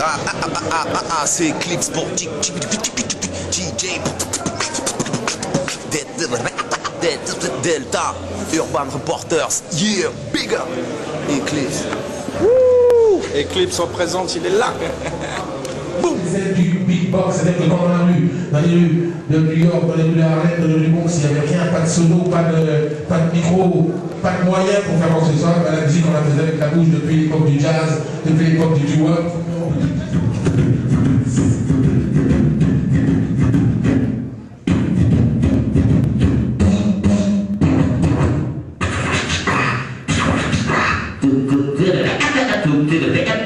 ah, ah, ah, ah, ah, ah, c'est Eclipse pour DJ. Delta, Urban Reporters, yeah, bigger. Eclipse. Eclipse représente, il est là. C'est du beatbox, c'est-à-dire que quand on a vu dans les rues de New York, dans les rues de Harlem, dans les rues du Bronx, il n'y avait rien, pas de solo, pas de, pas de micro, pas de moyens pour faire ce ça. La musique, on la faisait avec la bouche depuis l'époque du jazz, depuis l'époque du doo-wop.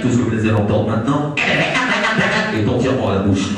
Tout ce que vous allez entendre maintenant est entièrement à la bouche.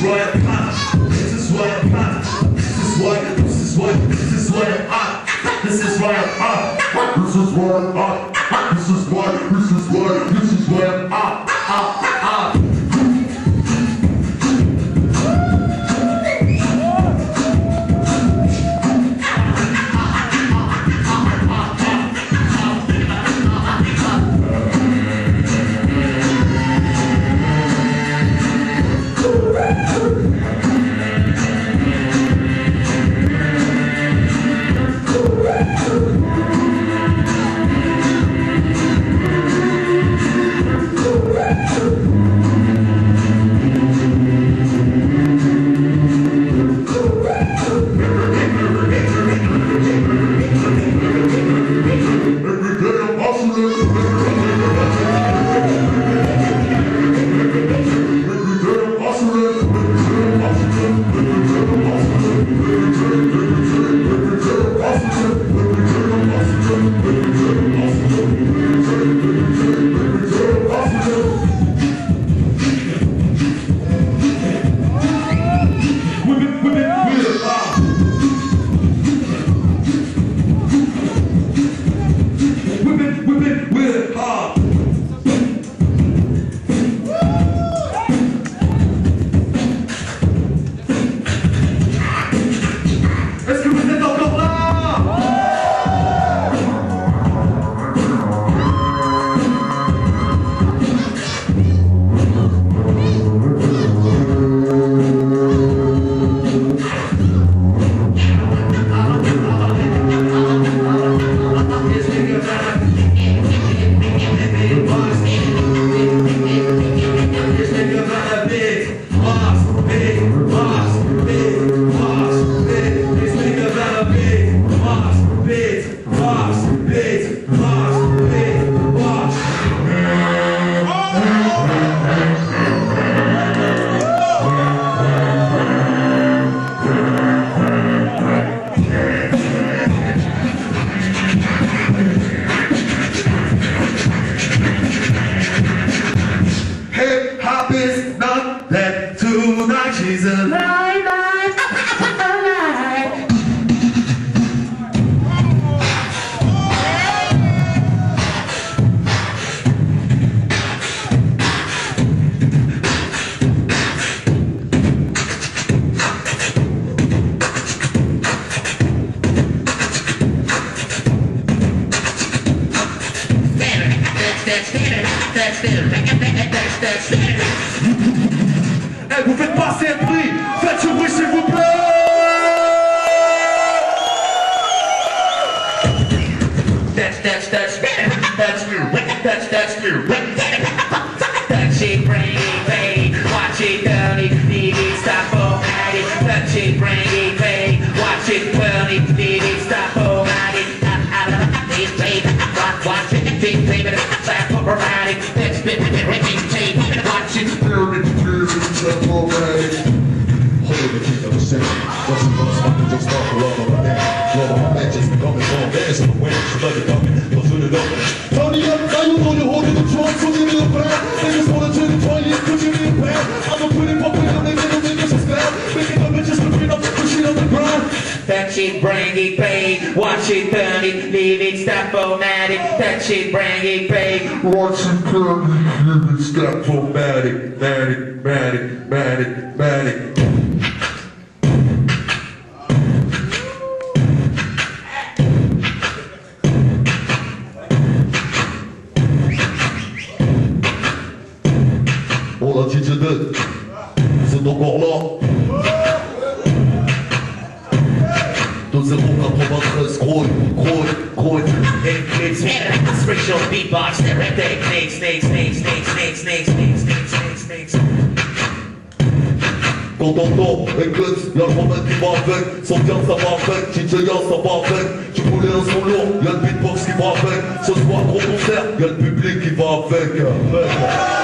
is what I punch. This is why. I punch. This is why. this is why. this is why. I'm. This is why. I'm. This is why. I'm. This is why. this is big, lost, it. Leaving it flat for variety. That's been ripping tape. Watching through and through the. Holding the kingdom of sin. What's the most fucking just love for love of a man? Love of a man just coming home. Dance on the wind. She it, love it. But it. Tony, I'm now you know the trunk. Put it in the They just wanna turn the toilet. Put you in the. I'ma put it. It, bring it, pay, watch it, turn it, leave it, stop, it, touch it, bring it, pay, Watch it come, you can stop for manic, manic, manic, manic, 2093, gros, gros, gros. It's spiritual beatbox, everything, snakes, snakes, snakes, snakes, snakes, snakes, snakes, snakes, snakes, snakes. Quand t'entends Eglitz, y'a le qui va avec bien ça va avec, DJ y'a ça va avec Tu voulais un son lourd, y'a le beatbox qui va avec Ce soir gros concert, y'a le public qui va Avec.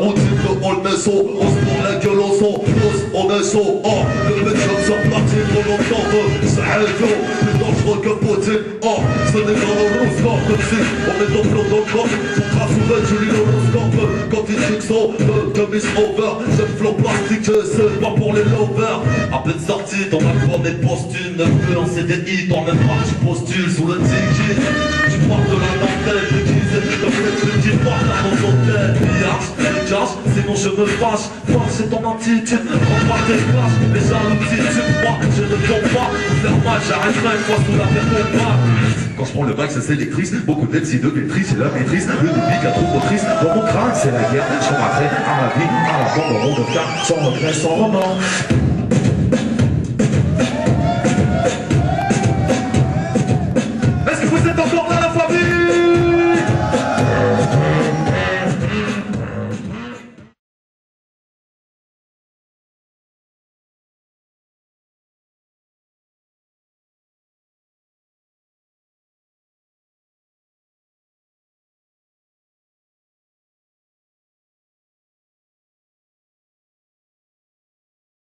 Contrer la routine de Olmesso On se prend la gueule au son, tous on est Oh, le mec comme parti pour longtemps C'est un jour, plus dangereux que Poutine Oh, ce n'est pas l'horoscope Comme si on est en plan dans le corps. Son trace ouverte, je lis l'horoscope Quand il fixe son, de Miss Over J'ai le flow plastique, c'est pas pour les lovers À peine sorti dans ma cour des posthumes Neuf peu en CDI, dans le tu postules sous le tiki Tu parles de la dentelle déguisée De petit par dans mon hôtel. Pillage, charge, sinon je me fâche Fâche c'est ton attitude, prends pas tes clashes Les tu moi, je ne tombe pas. Faire mal, j'arrêterai une fois sous la paire pas Quand je prends le bac, ça s'électrise. Beaucoup d'MC de maîtrise, c'est la maîtrise. Le débit qu'à trop motrice. Dans mon crâne, c'est la guerre. Je m'attrais à ma vie, à la au monde de faire Sans regret, sans remords